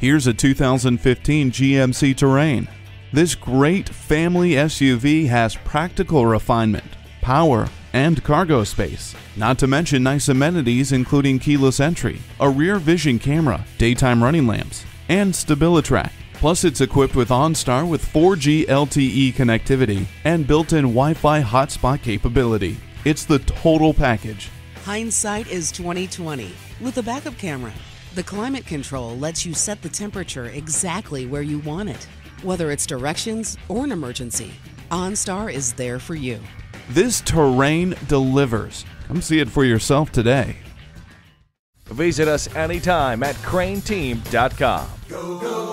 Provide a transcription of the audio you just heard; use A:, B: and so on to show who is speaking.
A: Here's a 2015 GMC Terrain. This great family SUV has practical refinement, power, and cargo space. Not to mention nice amenities including keyless entry, a rear vision camera, daytime running lamps, and StabiliTrak. Plus, it's equipped with OnStar with 4G LTE connectivity and built-in Wi-Fi hotspot capability. It's the total package.
B: Hindsight is 2020 with a backup camera. The climate control lets you set the temperature exactly where you want it, whether it's directions or an emergency. OnStar is there for you.
A: This terrain delivers. Come see it for yourself today.
C: Visit us anytime at crainteam.com.
D: Go, go,